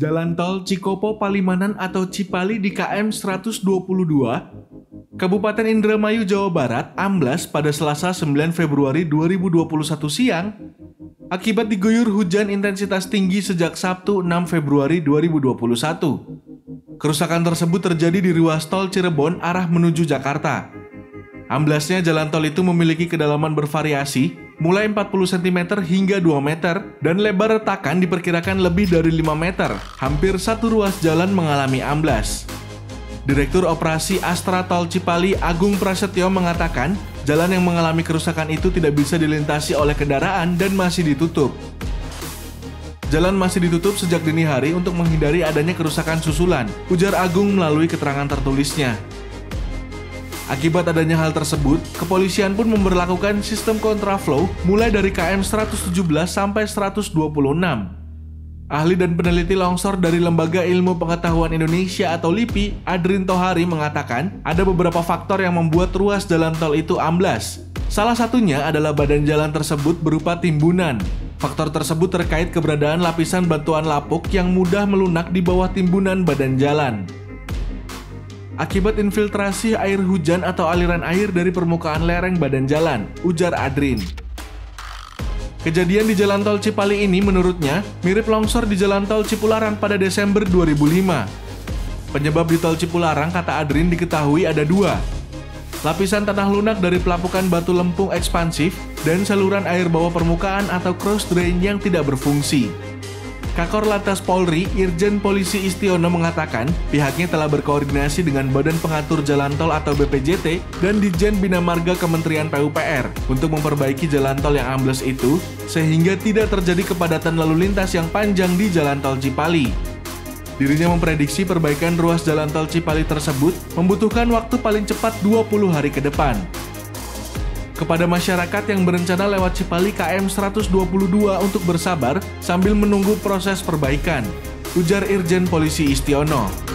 Jalan Tol Cikopo Palimanan atau Cipali di KM 122, Kabupaten Indramayu, Jawa Barat amblas pada Selasa 9 Februari 2021 siang akibat diguyur hujan intensitas tinggi sejak Sabtu 6 Februari 2021. Kerusakan tersebut terjadi di ruas tol Cirebon arah menuju Jakarta. Amblasnya jalan tol itu memiliki kedalaman bervariasi, mulai 40 cm hingga 2 meter, dan lebar retakan diperkirakan lebih dari 5 meter. Hampir satu ruas jalan mengalami amblas. Direktur Operasi Astra Tol Cipali Agung Prasetyo mengatakan, jalan yang mengalami kerusakan itu tidak bisa dilintasi oleh kendaraan dan masih ditutup. Jalan masih ditutup sejak dini hari untuk menghindari adanya kerusakan susulan, ujar Agung melalui keterangan tertulisnya. Akibat adanya hal tersebut, kepolisian pun memperlakukan sistem kontraflow mulai dari KM 117 sampai 126. Ahli dan peneliti longsor dari Lembaga Ilmu Pengetahuan Indonesia atau LIPI, Adrin Tohari mengatakan ada beberapa faktor yang membuat ruas jalan tol itu amblas. Salah satunya adalah badan jalan tersebut berupa timbunan. Faktor tersebut terkait keberadaan lapisan batuan lapuk yang mudah melunak di bawah timbunan badan jalan akibat infiltrasi air hujan atau aliran air dari permukaan lereng badan jalan, ujar Adrin. Kejadian di Jalan Tol Cipali ini menurutnya mirip longsor di Jalan Tol Cipularang pada Desember 2005. Penyebab di Tol Cipularang, kata Adrin, diketahui ada dua. Lapisan tanah lunak dari pelapukan batu lempung ekspansif dan saluran air bawah permukaan atau cross drain yang tidak berfungsi. Kakor Lantas Polri, Irjen Polisi Istiono mengatakan pihaknya telah berkoordinasi dengan Badan Pengatur Jalan Tol atau BPJT dan Dijen Bina Marga Kementerian PUPR untuk memperbaiki jalan tol yang ambles itu sehingga tidak terjadi kepadatan lalu lintas yang panjang di Jalan Tol Cipali. Dirinya memprediksi perbaikan ruas jalan tol Cipali tersebut membutuhkan waktu paling cepat 20 hari ke depan kepada masyarakat yang berencana lewat Cipali KM 122 untuk bersabar sambil menunggu proses perbaikan, ujar Irjen Polisi Istiono.